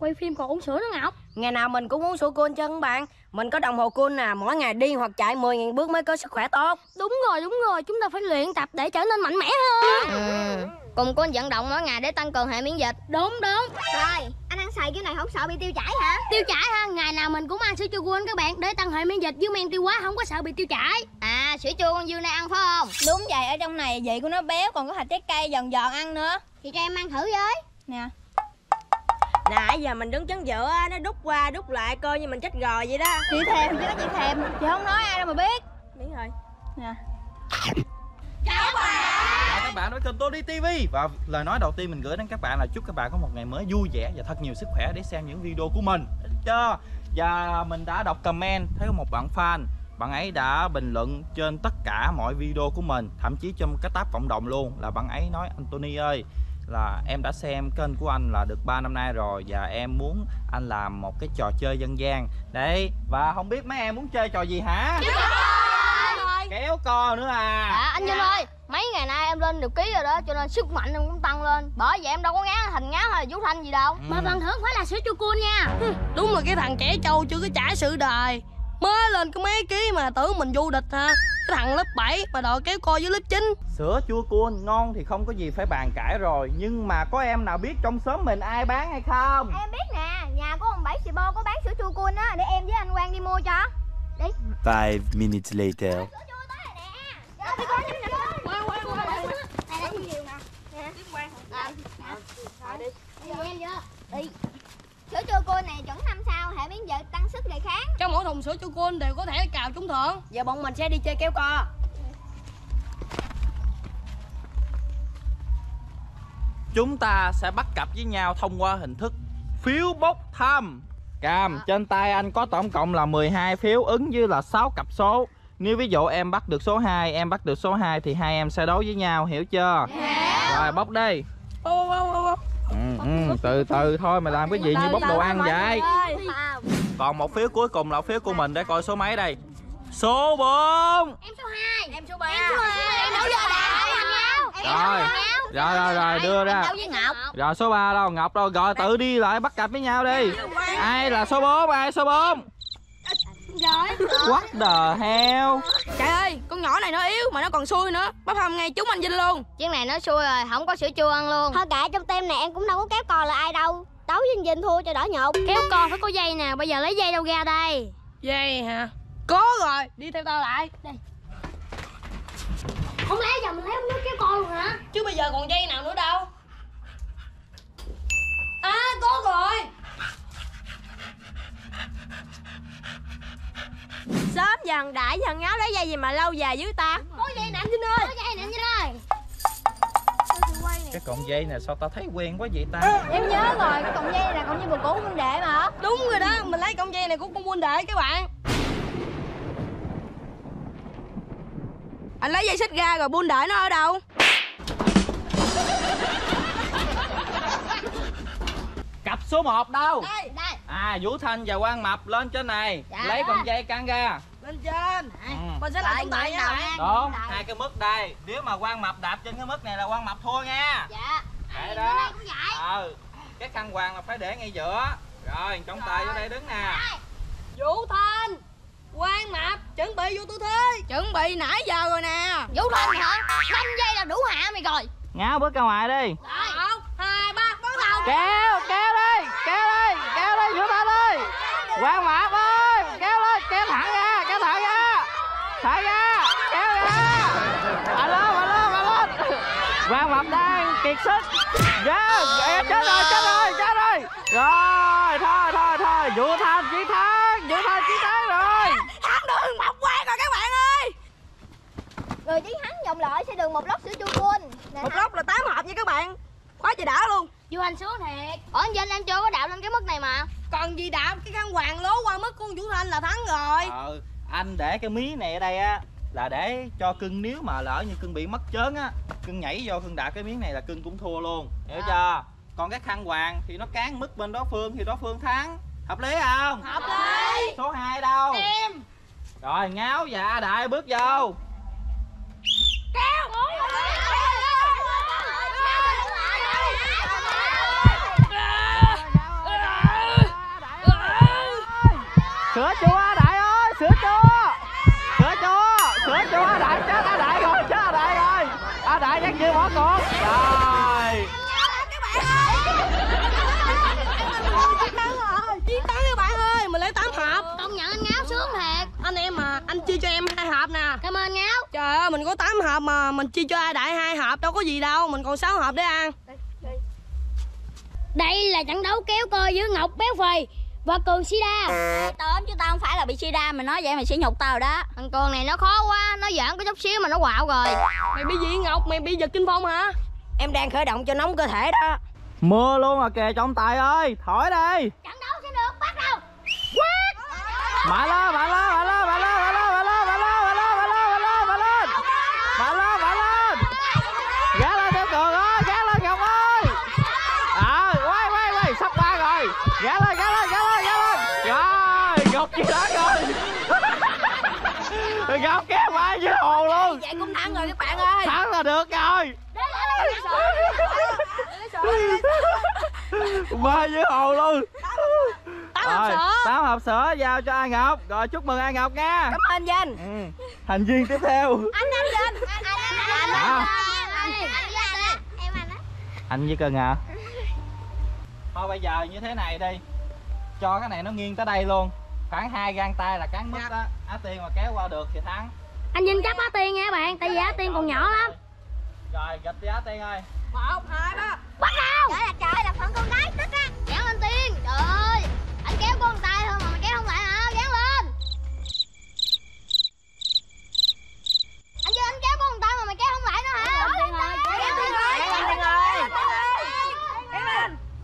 Quay phim còn uống sữa nữa Ngọc. Ngày nào mình cũng uống sữa cool chân các bạn. Mình có đồng hồ cool nè Mỗi ngày đi hoặc chạy 10.000 bước mới có sức khỏe tốt. Đúng rồi đúng rồi Chúng ta phải luyện tập để trở nên mạnh mẽ hơn. Ừ. Cùng con vận động mỗi ngày để tăng cường hệ miễn dịch. Đúng đúng. Rồi anh ăn xài kiểu này không sợ bị tiêu chảy hả? Tiêu chảy ha Ngày nào mình cũng ăn sữa chua cool các bạn Để tăng hệ miễn dịch với men tiêu hóa không có sợ bị tiêu chảy. À sữa chua con Dương này ăn phải không? Đúng vậy ở trong này vị của nó béo Còn có hạt trái cây giòn giòn ăn nữa. Thì cho em ăn thử với. Nè Nãy giờ mình đứng chấn giữa á, Nó đút qua đút lại coi như mình chết gò vậy đó. Chị thèm chứ chị thèm. Chị không nói ai đâu mà biết. Biết rồi. Nè. Chào các bạn. Đến kênh Tony TV Và lời nói đầu tiên mình gửi đến các bạn là chúc các bạn có một ngày mới vui vẻ và thật nhiều sức khỏe để xem những video của mình. Chưa? Và mình đã đọc comment thấy có một bạn fan bạn ấy đã bình luận trên tất cả mọi video của mình Thậm chí trong cái tab cộng đồng luôn Là bạn ấy nói anh Tony ơi là em đã xem kênh của anh là được 3 năm nay rồi và em muốn anh làm một cái trò chơi dân gian. Đấy và không biết mấy em muốn chơi trò gì hả? Kéo co nữa à. À anh Vinh ơi Mấy ngày nay em lên được ký rồi đó Cho nên sức mạnh em cũng tăng lên. Bởi vậy em đâu có ngán thành ngáo hay là Vũ Thanh gì đâu. Ừ. Mà phần thưởng phải là sữa chua cool nha. Đúng là cái thằng trẻ trâu chưa có trải sự đời Mới lên có mấy ký mà tưởng mình vô địch ha Cái thằng lớp 7 mà đòi kéo co với lớp 9 Sữa chua cua ngon thì không có gì phải bàn cãi rồi. Nhưng mà có em nào biết trong xóm mình ai bán hay không? Em biết nè Nhà của ông Bảy xì bo có bán sữa chua cool á Để em với anh Quang đi mua cho. Five minutes later. Sữa cool này chuẩn năm sao Hệ miễn dịch tăng sức đề kháng. Trong mỗi thùng sữa chua cool đều có thể cào trúng thưởng Giờ bọn mình sẽ đi chơi kéo co. Chúng ta sẽ bắt cặp với nhau thông qua hình thức phiếu bốc thăm. Cam, trên tay anh có tổng cộng là 12 phiếu ứng với là 6 cặp số. Nếu ví dụ em bắt được số 2, em bắt được số 2 thì hai em sẽ đấu với nhau, hiểu chưa? Rồi bóc đi ừ, ừ, Từ từ thôi, mày làm cái gì như bóc đồ ăn vậy? Còn một phiếu cuối cùng là phiếu của mình để coi số mấy đây. Số 4 Em số 2 Em số 3 Em đâu giờ Rồi, rồi rồi rồi đưa ra. Đâu với Ngọc? Rồi số 3 đâu, Ngọc đâu, gọi tự đi lại bắt cặp với nhau đi. Ai là số 4, ai số 4 Rồi What the hell? Trời ơi, con nhỏ này nó yếu mà nó còn xui nữa. Bắp hầm ngay chúng anh Vinh luôn. Chuyến này nó xui rồi Không có sữa chua ăn luôn. Thôi kệ trong team này em cũng đâu có kéo cò là ai đâu. Đấu với Vinh thua cho đỡ nhột. Kéo co phải có dây nè Bây giờ lấy dây đâu ra đây? Dây hả? Có rồi, đi theo tao lại. Đây. Không lẽ giờ mình lấy ống nước kéo co luôn hả? Chứ bây giờ còn dây nào nữa đâu. À, có rồi Sớm dần đại dần nháo lấy dây gì mà lâu dài dữ ta. Có dây nè anh Vinh ơi. Có dây nè anh Vinh ơi. Cái cọng dây này sao tao thấy quen quá vậy ta? Em nhớ rồi, cái cọng dây này là cọng dây buồn cũ của đệ mà. Đúng rồi đó, mình lấy cọng dây này của con quân đệ các bạn. Anh lấy dây xích ra rồi buôn đợi nó ở đâu số 1 đâu? Đây, đây. À Vũ Thanh và Quang Mập lên trên này. Dạ. Lấy cọng dây căng ra Lên trên. Ừ. Mình sẽ làm tổng tài nha Đúng, hai cái mức đây. Nếu mà Quang Mập đạp trên cái mức này là Quang Mập thua nha. Dạ. Đấy đó. Ừ Cái khăn quàng là phải để ngay giữa. Rồi, trọng tài vô đây đứng nè. Vũ Thanh Quang Mập chuẩn bị vô tư thế Chuẩn bị nãy giờ rồi nè. Vũ Thanh hả? 5 giây là đủ hạ mày rồi. Ngáo bước ra ngoài đi. Một hai ba bắt đầu. Kéo, Kéo đi, kéo đi Vũ Thanh ơi Quang Mập ơi Kéo lên, kéo thẳng ra, kéo thẳng ra. Thẳng ra, kéo ra. Mạnh lên, mạnh lên, mạnh lên. Quang Mập đang kiệt sức. Dạ, em chết rồi, chết rồi, chết rồi. Rồi, thôi, thôi, thôi. Vũ Thanh chiến thắng Vũ Thanh chiến thắng rồi. Thắng đường Mập Quang rồi các bạn ơi. Người chiến thắng vòng loại sẽ được một lốc sữa chua Nè, Một lốc là 8 hộp nha các bạn Quá trời đã luôn. Vô anh số thiệt. Ủa anh Vinh em chưa có đạo lên cái mức này mà. Còn gì đạp cái khăn hoàng lố qua mức của con Vũ Thanh là thắng rồi. Ờ, anh để cái mí này ở đây á là để cho cưng nếu mà lỡ như cưng bị mất chớn á cưng nhảy vô cưng đạp cái miếng này là cưng cũng thua luôn. Hiểu chưa? Còn cái khăn hoàng thì nó cán mức bên đó phương thì đó phương thắng. Hợp lý không? Hợp lý. Số 2 đâu? Em. Rồi ngáo dạ đại bước vô sửa chua A đại ơi sửa chua. Sửa chua sửa chua A đại chết A đại rồi chết A đại rồi. A đại dắt chưa bỏ cuộc. Rồi. Chiến thắng các bạn ơi mình lấy 8 hộp Công nhận anh ngáo sướng thiệt. Anh em mà anh chia cho em hai hộp nè. Cảm ơn ngáo. Trời ơi mình có 8 hộp mà mình chia cho ai đại hai hộp đâu có gì đâu mình còn 6 hộp để ăn. Đây là trận đấu kéo co giữa Ngọc béo phì và Cường Sida Tóm chứ tao không phải là bị sida Mày nói vậy mày sẽ nhục tao rồi đó. Thằng Cường này nó khó quá Nó giỡn có chút xíu mà nó quạo rồi. Mày bị gì ngọc? Mày bị giật kinh phong hả? Em đang khởi động cho nóng cơ thể đó. Mưa luôn à kìa trọng tài ơi thổi đi. Trận đấu sẽ được bắt đầu. Lên mạnh lên mạnh lên các bạn ơi thắng là được rồi qua dưới hồ luôn tám hộp rồi sữa tám hộp sữa giao cho ai ngọc rồi chúc mừng ai ngọc nha Cảm ơn Vinh ừ. thành viên tiếp theo Anh anh Vinh Anh À. Em anh á anh với cưng à thôi bây giờ như thế này đi cho cái này nó nghiêng tới đây luôn khoảng hai gang tay là cán mứt đó á tiên mà kéo qua được thì thắng Anh Vinh chấp Á Tiên nha bạn Tại vì Á Tiên còn nhỏ lắm. Rồi đi á tiên ơi. Một hai ba. Bắt đầu. Trời là trời là phận con gái tức á. Gắn lên Tiên. Trời ơi. Anh kéo con tay thôi mà mày kéo không lại hả? Gắn lên. Anh Vinh anh kéo con tay mà mày kéo không lại nữa hả?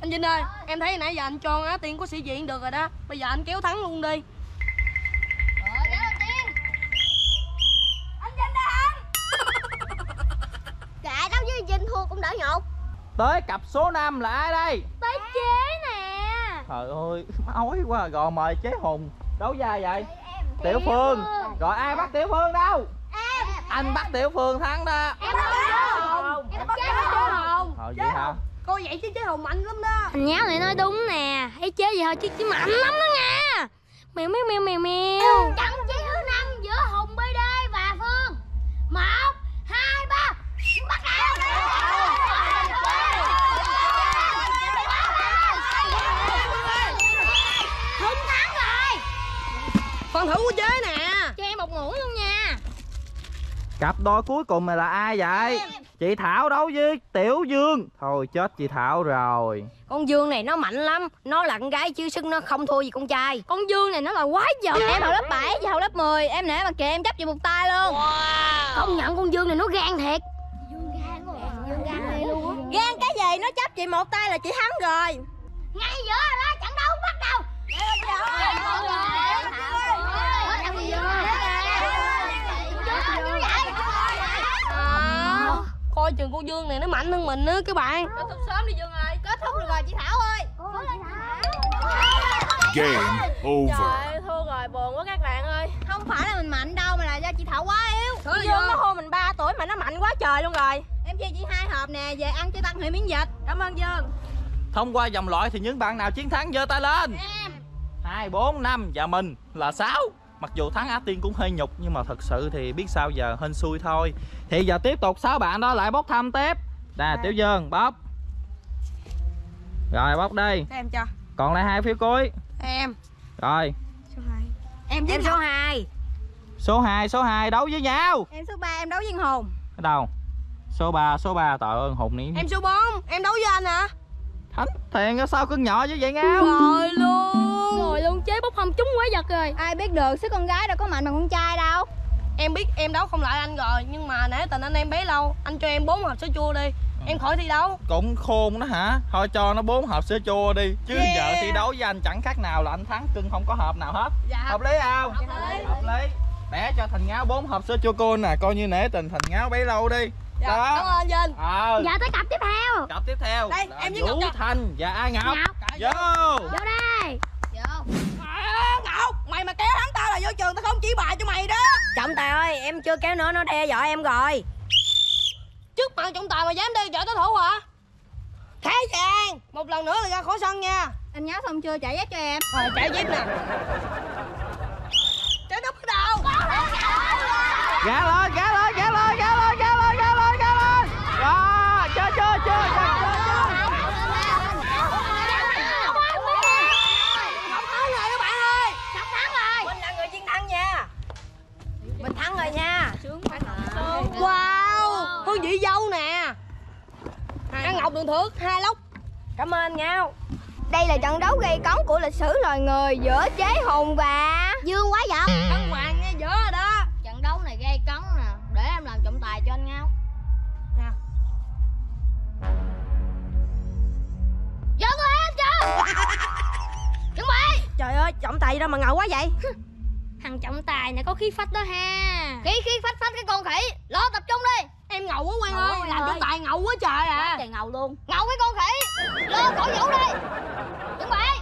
Anh Vinh ơi em thấy nãy giờ anh cho á tiên có sĩ diện được rồi đó. Bây giờ anh kéo thắng luôn đi với Vinh thua cũng đỡ nhột. Tới cặp số 5 là ai đây? Tới chế nè. Trời ơi ói quá rồi mời chế hùng. Đấu vai vậy? Tiểu phương. Rồi ai bắt tiểu phương đâu? Anh bắt tiểu phương thắng đó. Em bắt hồng Em bắt chế hồng thôi vậy hả? cô vậy chứ chế hùng mạnh lắm đó. Thằng nháo này nói đúng nè. Thấy chế gì thôi chứ chứ mạnh lắm đó nha. Mèo mèo mèo mèo mèo. Trận chiến thứ năm giữa Hùng BD và Phương Một Hai ba Bắt đầu Hùng thắng rồi phần thử của chế nè Cho em một muỗng luôn nha cặp đôi cuối cùng này là ai vậy? Chị thảo đấu với tiểu dương? Thôi chết chị thảo rồi. Con Dương này nó mạnh lắm Nó là con gái chứ sức nó không thua gì con trai. Con Dương này nó là quái vật Em học lớp 7 chứ học lớp 10 Em nể mà kìa em chấp chị một tay luôn. Công nhận con Dương này nó gan thiệt. Gan cái gì? Nó chấp chị một tay là chị thắng rồi. Ngay giữa đó trận đấu bắt đầu. À, chừng cô Dương này nó mạnh hơn mình á các bạn. Kết thúc sớm đi Dương ơi. Kết thúc rồi chị Thảo ơi. Game over. Trời thua rồi buồn quá các bạn ơi. Không phải là mình mạnh đâu mà là do chị Thảo quá yếu. Là Dương nó hôn mình 3 tuổi mà nó mạnh quá trời luôn rồi. Em chia chị hai hộp nè Về ăn cho tăng hệ miễn dịch. Cảm ơn Dương. Thông qua vòng loại thì những bạn nào chiến thắng giơ tay lên. Hai bốn năm và mình là sáu mặc dù thắng á tiên cũng hơi nhục nhưng mà thật sự thì biết sao giờ hên xui thôi. Thì giờ tiếp tục sáu bạn đó lại bốc thăm tiếp nè tiểu dương bóc rồi bóc đi. Em cho. Còn lại hai phiếu cuối. Em. Rồi. Em, em số 2 số 2 số 2 đấu với nhau. Em số 3 em đấu với Hùng. Ở đâu? Số 3 số 3 trời ơi hùng này. Em số 4 em đấu với anh hả? Thánh thiền á, sao cưng nhỏ như vậy ngao rồi luôn Rồi luôn chế bốc hồng trúng quái vật rồi. Ai biết được sức con gái đâu có mạnh bằng con trai đâu. Em biết em đấu không lại anh rồi nhưng mà nể tình anh em bấy lâu anh cho em bốn hộp sữa chua đi. Em khỏi thi đấu. Cũng khôn đó hả? Thôi cho nó bốn hộp sữa chua đi chứ Yeah. giờ thi đấu với anh chẳng khác nào là anh thắng cưng không có hộp nào hết. Dạ. Hợp lý không? Hợp lý. Bẻ cho thành ngáo bốn hộp sữa chua cô nè coi như nể tình thành ngáo bấy lâu đi. Dạ đó. cảm ơn anh Vinh. Ờ. Dạ tới cặp tiếp theo. Cặp tiếp theo. Đây, là em với vũ Ngọc nè. thành và ai ngọc. Ngọc. Vô. Vô đây mà kéo hắn tao là vô trường tao không chỉ bài cho mày đó. Trọng tài ơi em chưa kéo nữa nó đe dọa em rồi. Trước mặt trọng tài mà dám đe dọa tới thủ hả? Thế trang một lần nữa là ra khỏi sân nha. Anh nhớ xong chưa chạy dép cho em. Rồi à, dép nè. Chạy đúc cái đầu? Gã lên gã ngọc đường thước hai lốc. Cảm ơn nhau. Đây là trận đấu gây cấn của lịch sử loài người giữa chế hùng và Dương quá giận thắng hoàng nghe dở rồi đó. Trận đấu này gây cấn nè để em làm trọng tài cho anh ngao Nè. giơ người hết chưa chuẩn bị. Trời ơi trọng tài đâu mà ngầu quá vậy? Thằng trọng tài này có khí phách đó ha. Khí khí phách phách cái con khỉ. Lo tập trung đi em ngầu quá quan Ngầu ơi. Quá, làm trọng tài ngầu quá trời à. Trời ngầu luôn. Ngầu cái con khỉ. Lo cổ vũ đi. Chuẩn bị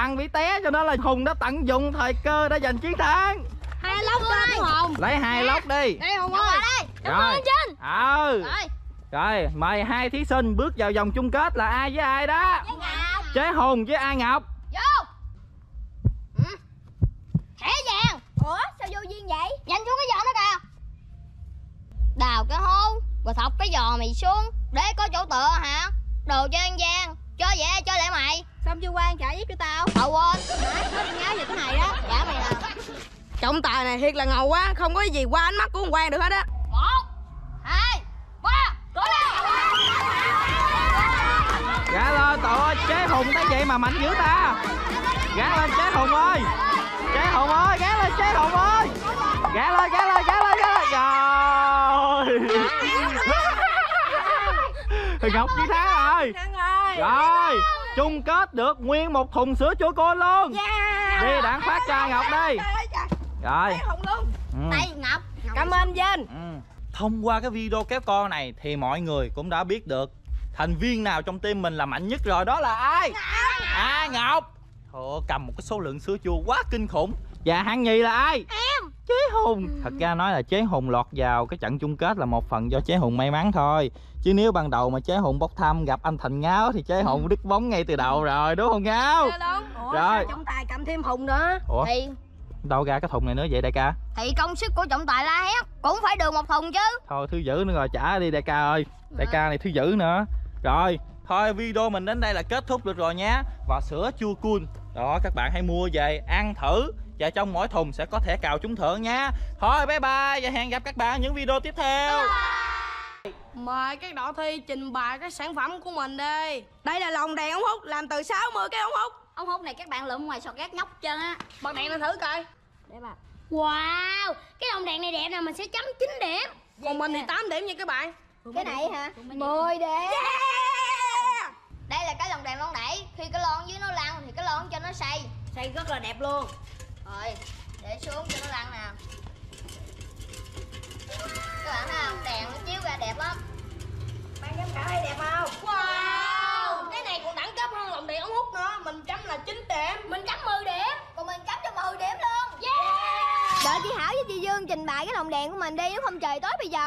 bằng bị té cho nên là hùng đã tận dụng thời cơ để giành chiến thắng. Hai lốc cho đúng không? Lấy hai lốc đi. Đây hùng ơi. Đi. Rồi. Trinh. Ờ rồi. Rồi mời hai thí sinh bước vào vòng chung kết là ai với ai đó? Chế hùng với ai ngọc. Vô. Ừ. thẻ vàng. Ủa sao vô duyên vậy? Nhanh xuống cái giò nó kìa. Đào cái hố rồi thọc cái giò mày xuống. Để có chỗ tựa hả? Đồ cho ăn gian Xong chưa quan trả giúp cho tao? Tao quên. Nháo về cái này đó. Trả mày nè trọng tài này thiệt là ngầu quá không có gì qua ánh mắt của con quan được hết á. Một hai ba cố lên. Gã lên tội ơi chế hùng tới vậy mà mạnh dữ ta. Gã lên chế hùng ơi. Chế hùng ơi gã lên chế hùng ơi. Gã lên gã lên gã lên gã lên. Rồi ngọc chiến thắng rồi rồi. Rồi chung kết được nguyên một thùng sữa chua cô luôn. Yeah đi đạn phát cho ngọc đi. Rồi. Hùng luôn. Ừ. đây ngọc. Cảm ơn Vinh. Ừ. Thông qua cái video kéo co này thì mọi người cũng đã biết được thành viên nào trong team mình là mạnh nhất rồi. Đó là ai? À Ngọc. Trời cầm một cái số lượng sữa chua quá kinh khủng. Và hạng nhì là ai? Chế Hùng. Thật ra nói là Chế Hùng lọt vào cái trận chung kết là một phần do Chế Hùng may mắn thôi. Chứ nếu ban đầu mà Chế Hùng bốc thăm gặp anh Thành Ngáo thì Chế Hùng đứt bóng ngay từ đầu rồi đúng không Ngáo? Ủa, Rồi. trọng tài cầm thêm hùng nữa? Ủa, thì đâu ra cái thùng này nữa vậy đại ca? thì công sức của trọng tài la hét cũng phải được một thùng chứ. Thôi thứ dữ nữa rồi trả đi đại ca ơi. Đại ca này thứ dữ nữa. Rồi Thôi video mình đến đây là kết thúc được rồi nhé. Và sữa chua cool Đó các bạn hãy mua về ăn thử Và trong mỗi thùng sẽ có thẻ cào trúng thưởng nha. Thôi bye bye Và hẹn gặp các bạn ở những video tiếp theo. Mời các đội thi trình bày cái sản phẩm của mình đi. Đây là lồng đèn ống hút làm từ 60 cái ống hút ông hút này các bạn lượm ngoài sọt gác nhóc chân á. Bật đèn lên thử coi. Wow Cái lồng đèn này đẹp nè Mình sẽ chấm 9 điểm. Còn mình thì 8 điểm nha các bạn. Cái này hả? 10 điểm. Đây là cái lồng đèn lon đẩy. Khi cái lon dưới nó lăn thì cái lon cho nó xoay xây rất là đẹp luôn rồi để xuống cho nó lăn nè. Các bạn thấy không? Đèn nó chiếu ra đẹp lắm. Bạn giám khảo thấy đẹp không? Wow! Cái này còn đẳng cấp hơn lồng đèn ống hút nữa. Mình chấm là 9 điểm. Mình chấm 10 điểm. Còn mình chấm cho 10 điểm luôn. Đợi chị Hảo với chị Dương trình bày cái lồng đèn của mình đi Nếu không trời tối bây giờ